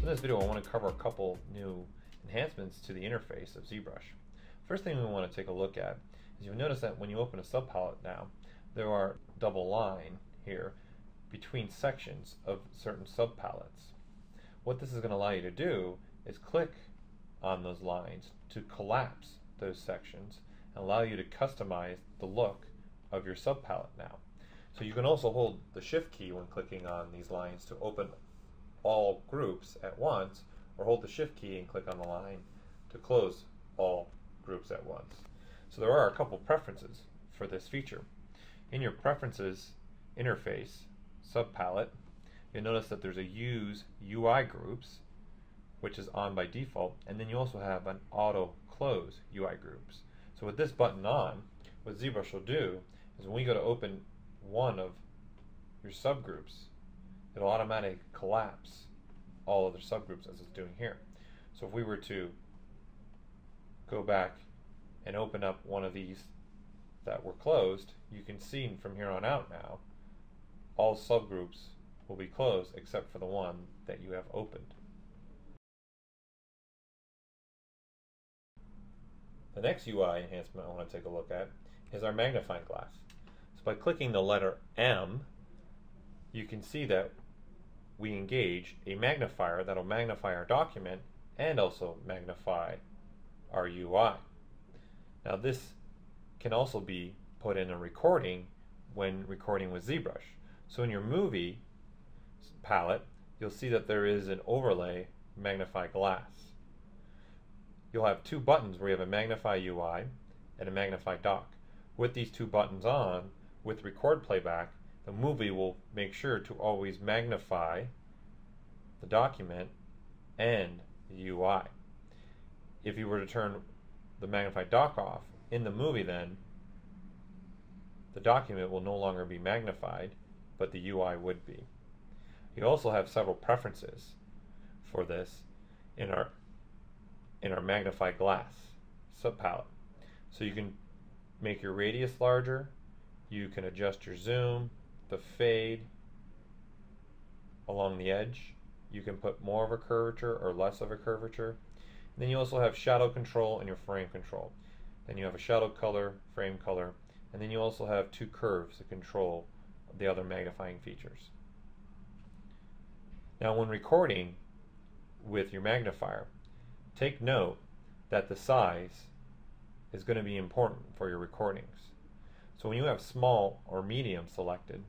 In this video I want to cover a couple new enhancements to the interface of ZBrush. First thing we want to take a look at is you'll notice that when you open a subpalette now, there are double line here between sections of certain subpalettes. What this is going to allow you to do is click on those lines to collapse those sections and allow you to customize the look of your subpalette now. So you can also hold the shift key when clicking on these lines to open all groups at once or hold the shift key and click on the line to close all groups at once. So there are a couple preferences for this feature. In your preferences interface subpalette, you'll notice that there's a use UI groups which is on by default and then you also have an auto close UI groups. So with this button on, what ZBrush will do is when we go to open one of your subgroups, it'll automatically collapse all other subgroups as it's doing here. So if we were to go back and open up one of these that were closed, you can see from here on out now, all subgroups will be closed except for the one that you have opened. The next UI enhancement I want to take a look at is our magnifying glass. So by clicking the letter M, you can see that we engage a magnifier that will magnify our document and also magnify our UI. Now this can also be put in a recording when recording with ZBrush. So in your movie palette, you'll see that there is an overlay magnify glass. You'll have two buttons where you have a magnify UI and a magnify doc. With these two buttons on, with record playback, the movie will make sure to always magnify the document and the UI. If you were to turn the magnified doc off in the movie then the document will no longer be magnified but the UI would be. You also have several preferences for this in our in our magnify glass subpalette. So you can make your radius larger, you can adjust your zoom, the fade along the edge. You can put more of a curvature or less of a curvature. And then you also have shadow control and your frame control. Then you have a shadow color, frame color, and then you also have two curves to control the other magnifying features. Now when recording with your magnifier, take note that the size is going to be important for your recordings. So when you have small or medium selected,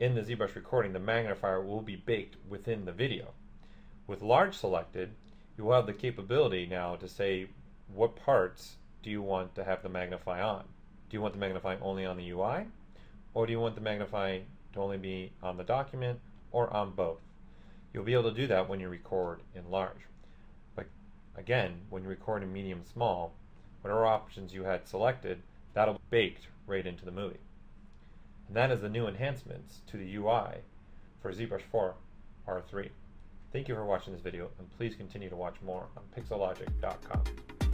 in the ZBrush recording, the magnifier will be baked within the video. With large selected, you will have the capability now to say what parts do you want to have the magnify on. Do you want the magnifying only on the UI? Or do you want the magnifying to only be on the document or on both? You'll be able to do that when you record in large. But again, when you record in medium small, whatever options you had selected, that'll be baked right into the movie. And that is the new enhancements to the UI for ZBrush 4 R3. Thank you for watching this video, and please continue to watch more on pixologic.com.